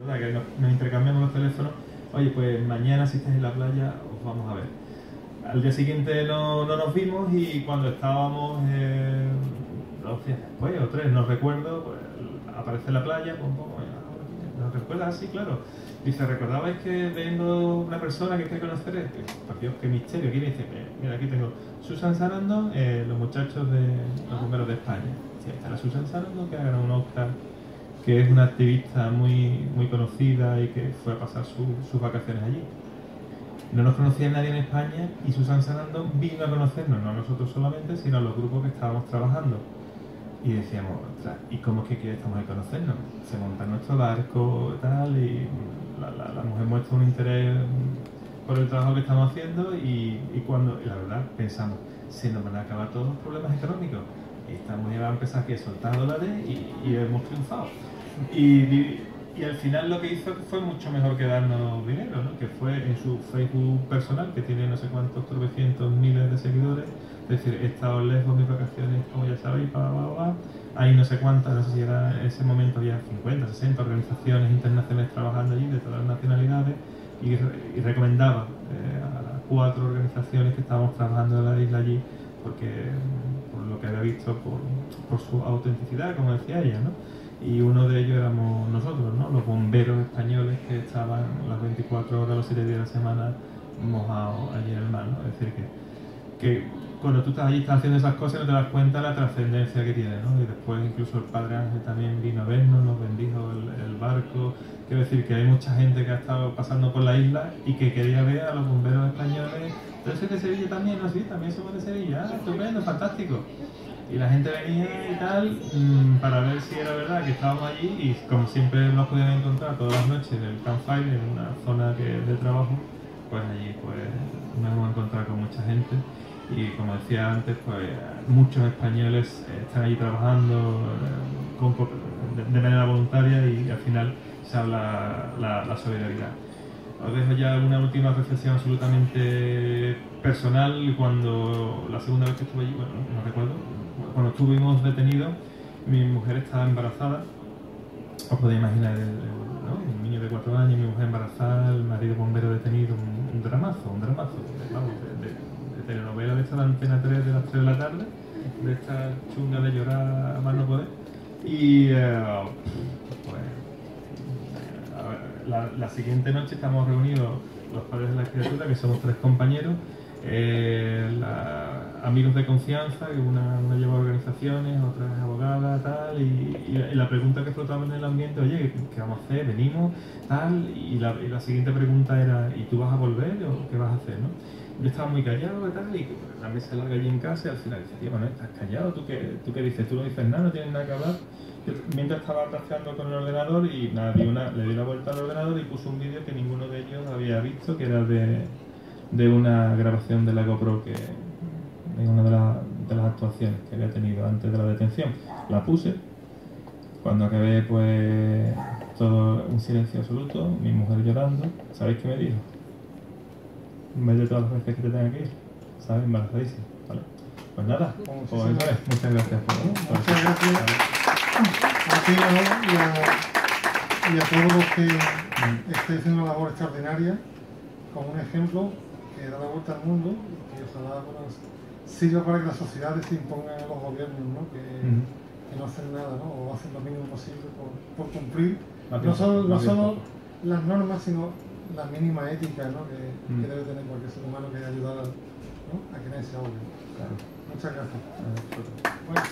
Nos, nos, intercambiamos los teléfonos. Oye, pues mañana si estáis en la playa os vamos a ver. Al día siguiente no, no nos vimos y cuando estábamos eh, dos días después o tres, no recuerdo, pues aparece en la playa, pues, ¿nos recuerdas así? Claro. Dice, ¿recordabais que vengo una persona que quiere conocer? Por Dios, qué misterio. Aquí dice, mira, aquí tengo Susan Sarando, eh, los muchachos de los bomberos de España. Sí, está la Susan Sarando que ha un Oscar que es una activista muy, muy conocida y que fue a pasar sus vacaciones allí. No nos conocía nadie en España y Susan Sanando vino a conocernos, no a nosotros solamente, sino a los grupos que estábamos trabajando. Y decíamos, ¿y cómo es que estamos a conocernos? Se monta nuestro barco tal, y la, la, mujer muestra un interés por el trabajo que estamos haciendo y, y cuando, y la verdad, pensamos, se nos van a acabar todos los problemas económicos. Y estamos ya a empezar aquí a soltar dólares y, y hemos triunfado. Y, y, al final lo que hizo fue mucho mejor que darnos dinero, ¿no? que fue en su Facebook personal, que tiene no sé cuántos tropecientos miles de seguidores, es decir, he estado lejos mis vacaciones, como ya sabéis, pa, pa, hay no sé cuántas, no sé si era en ese momento había 50, 60 organizaciones internacionales trabajando allí de todas las nacionalidades y, y recomendaba eh, a las cuatro organizaciones que estábamos trabajando en la isla allí porque que había visto por, su autenticidad, como decía ella, ¿no? y uno de ellos éramos nosotros, ¿no? los bomberos españoles que estaban las 24 horas, los 7 días de la semana mojados allí en el mar. ¿no? Es decir, que, cuando tú estás allí, estás haciendo esas cosas, no te das cuenta de la trascendencia que tiene. ¿no? Y después incluso el Padre Ángel también vino a vernos, nos bendijo el, barco. Quiero decir que hay mucha gente que ha estado pasando por la isla y que quería ver a los bomberos españoles. Entonces de Sevilla también, ¿no? Sí, también somos de Sevilla. Ah, estupendo, fantástico y la gente venía y tal mmm, para ver si era verdad que estábamos allí y como siempre nos podían encontrar todas las noches en el campfire, en una zona que de trabajo, pues allí pues nos hemos encontrado con mucha gente y como decía antes, pues muchos españoles están allí trabajando eh, con, de, de, manera voluntaria y al final se habla la, la solidaridad. Os dejo ya una última reflexión absolutamente personal. Cuando la segunda vez que estuve allí, bueno, no recuerdo, cuando estuvimos detenidos, mi mujer estaba embarazada. Os podéis imaginar el, el, ¿no? un niño de cuatro años, mi mujer embarazada, el marido bombero detenido, un, un dramazo, un dramazo, vamos, de, de, de, telenovela de esta de Antena 3 de las 3 de la tarde, de esta chunga de llorar a más no poder. Y pues la, siguiente noche estamos reunidos los padres de la criatura, que somos tres compañeros, eh, amigos de confianza, que una, lleva organizaciones, otra es abogada, tal, y, la pregunta que flotaba en el ambiente, oye, ¿qué vamos a hacer? ¿Venimos? Tal, y la, siguiente pregunta era, ¿y tú vas a volver o qué vas a hacer? ¿no? Yo estaba muy callado y tal, y la mesa larga allí en casa, y al final dice, tío, bueno, estás callado, ¿tú qué, ¿tú qué dices? ¿Tú no dices nada? ¿No tienes nada que hablar? Yo, mientras estaba trasteando con el ordenador y nada, di una, le di la vuelta al ordenador y puse un vídeo que ninguno de ellos había visto, que era de, de una grabación de la GoPro que en una de, la, de, las actuaciones que había tenido antes de la detención. La puse, cuando acabé pues todo un silencio absoluto, mi mujer llorando, ¿sabéis qué me dijo? De todas las veces que te tenga que ir, ¿sabes? Embarazadísima. ¿vale? Pues nada, pues. Muchas gracias por Muchas gracias a ti y a, y a todos los que estéis haciendo una labor extraordinaria, como un ejemplo que da la vuelta al mundo y que ojalá bueno, sirva para que las sociedades se impongan a los gobiernos, ¿no? Que, uh -huh. que, no hacen nada, ¿no? o hacen lo mínimo posible por, por cumplir no solo, no solo las normas, sino la mínima ética ¿no? que, uh -huh. que, debe tener cualquier ser humano que ayudar a, ¿no? a que nadie se ahogue. Claro. Muchas gracias. Bueno.